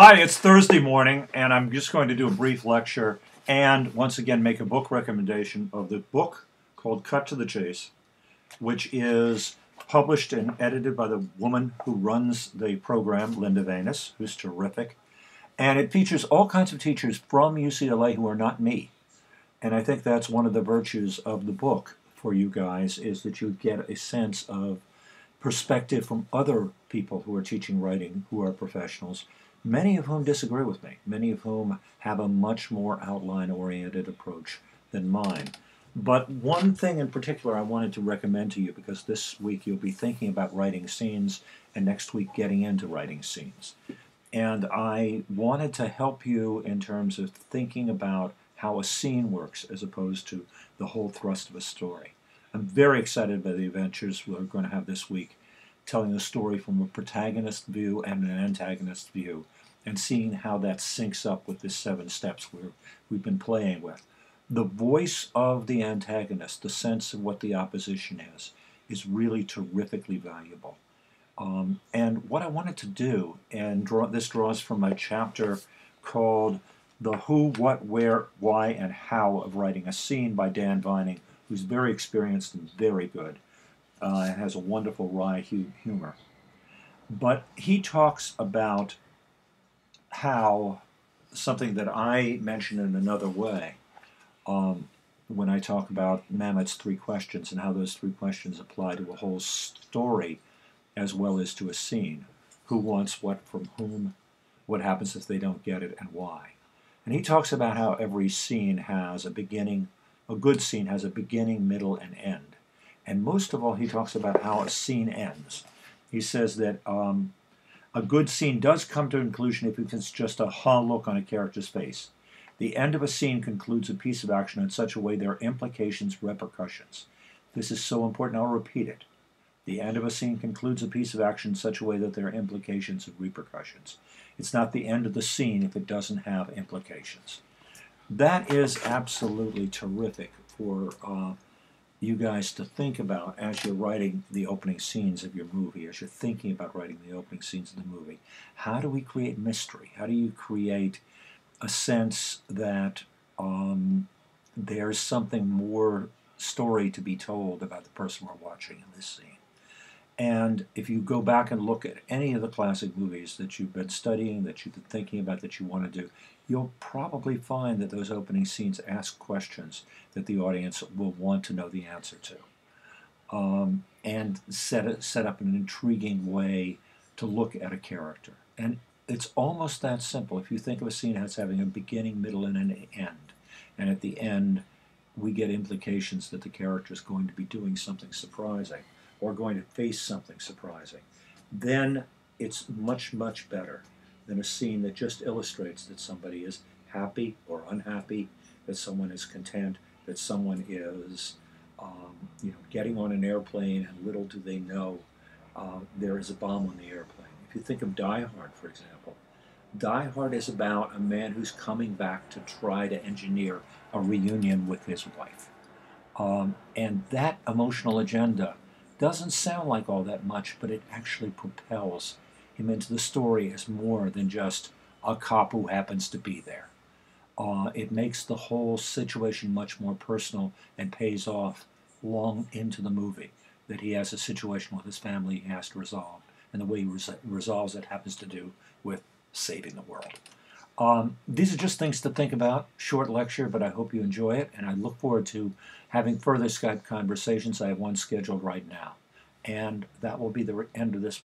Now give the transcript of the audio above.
Hi, it's Thursday morning, and I'm just going to do a brief lecture and once again make a book recommendation of the book called Cut to the Chase, which is published and edited by the woman who runs the program, Linda Venis, who's terrific. And it features all kinds of teachers from UCLA who are not me. And I think that's one of the virtues of the book for you guys is that you get a sense of perspective from other people who are teaching writing who are professionals many of whom disagree with me, many of whom have a much more outline oriented approach than mine. But one thing in particular I wanted to recommend to you because this week you'll be thinking about writing scenes and next week getting into writing scenes. And I wanted to help you in terms of thinking about how a scene works as opposed to the whole thrust of a story. I'm very excited by the adventures we're going to have this week telling the story from a protagonist view and an antagonist view, and seeing how that syncs up with the seven steps we we've been playing with. The voice of the antagonist, the sense of what the opposition is, is really terrifically valuable. Um, and what I wanted to do, and draw, this draws from my chapter called The Who, What, Where, Why, and How of Writing a Scene by Dan Vining, who's very experienced and very good uh, has a wonderful wry humor. But he talks about how something that I mention in another way um, when I talk about Mamet's three questions and how those three questions apply to a whole story as well as to a scene. Who wants what from whom? What happens if they don't get it and why? And he talks about how every scene has a beginning, a good scene has a beginning, middle, and end. And most of all, he talks about how a scene ends. He says that um, a good scene does come to a conclusion if it's just a ha look on a character's face. The end of a scene concludes a piece of action in such a way there are implications, repercussions. This is so important, I'll repeat it. The end of a scene concludes a piece of action in such a way that there are implications and repercussions. It's not the end of the scene if it doesn't have implications. That is absolutely terrific for uh, you guys to think about as you're writing the opening scenes of your movie, as you're thinking about writing the opening scenes of the movie. How do we create mystery? How do you create a sense that um, there's something more story to be told about the person we're watching in this scene? And if you go back and look at any of the classic movies that you've been studying, that you've been thinking about, that you want to do, you'll probably find that those opening scenes ask questions that the audience will want to know the answer to. Um, and set, it, set up an intriguing way to look at a character. And it's almost that simple. If you think of a scene as having a beginning, middle, and an end, and at the end, we get implications that the character is going to be doing something surprising or going to face something surprising, then it's much, much better than a scene that just illustrates that somebody is happy or unhappy, that someone is content, that someone is um, you know, getting on an airplane and little do they know uh, there is a bomb on the airplane. If you think of Die Hard, for example, Die Hard is about a man who's coming back to try to engineer a reunion with his wife. Um, and that emotional agenda doesn't sound like all that much, but it actually propels him into the story as more than just a cop who happens to be there. Uh, it makes the whole situation much more personal and pays off long into the movie that he has a situation with his family he has to resolve. And the way he res resolves it happens to do with saving the world. Um, these are just things to think about. Short lecture, but I hope you enjoy it, and I look forward to having further Skype conversations. I have one scheduled right now, and that will be the end of this.